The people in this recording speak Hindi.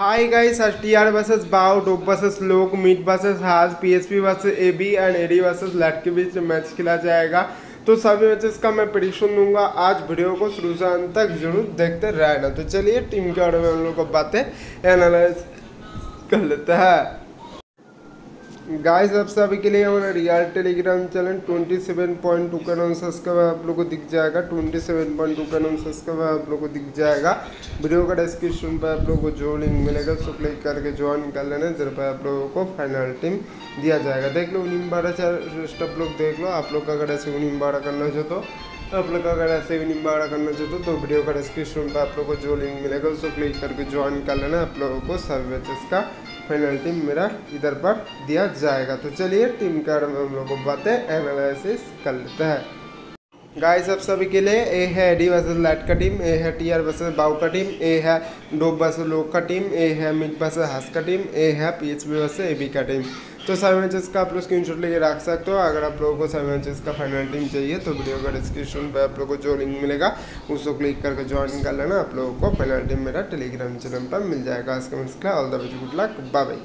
Hi guys, STR बसेस बाउ टॉप बसेस लोक मीट बसेस हाज PSP versus AB and AD buses लैट के बीच मैच खेला जाएगा। तो सभी मैचेस का मैं प्रिडिक्शन दूँगा। आज वीडियो को शुरू से अंत तक ज़रूर देखते रहना। तो चलिए टीम के बारे में हम लोग को बातें एनालाइज कर लेते हैं। गाइस अब सभी के लिए हमारा रियल टेलीग्राम चैनल 27.2 का नाम सब्सक्राइब आप लोग को दिख जाएगा। 27.2 का नाम सब्सक्राइब आप लोग को दिख जाएगा। वीडियो का डिस्क्रिप्शन पर आप लोगों को जो लिंक मिलेगा, उसको क्लिक करके ज्वाइन कर लेना जब पर आप लोगों को फाइनल टीम दिया जाएगा। देख लो उन्हीं बारह चार लोग देख लो, आप लोग का अगर ऐसे उन्हीं बारह करना चाहो तो आप लोग अगर ऐसे भी बारह करना चाहते हो तो वीडियो का डिस्क्रिप्शन पर आप लोग को जो लिंक मिलेगा, उसको क्लिक करके ज्वाइन कर लेना। आप लोगों को सब मैचेस का फाइनल टीम मेरा इधर पर दिया जाएगा। तो चलिए टीम का हम लोग को बातें एनालिसिस कर लेते हैं। गाइस सब सभी के लिए ए है एडी वर्सेस लाइट का टीम ए है टी आर वर्सेस बाउ का टीम ए है डोब वर्सेस लोक का टीम ए है मिड वर्सेस हस का टीम ए है P H B versus A B का टीम तो सभी मैचेस का आप लोग स्क्रीन शॉट लेके रख सकते हो। अगर आप लोगों को सभी मैचेस का फाइनल टीम चाहिए तो वीडियो का डिस्क्रिप्शन पर आप लोगों को जो लिंक मिलेगा, उसको क्लिक करके ज्वाइन कर लेना। आप लोगों को फाइनल टीम मेरा टेलीग्राम चैनल पर मिल जाएगा। इसका मतलब all the best good luck bye